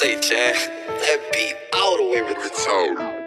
say, Chan, that beat all the way retarded.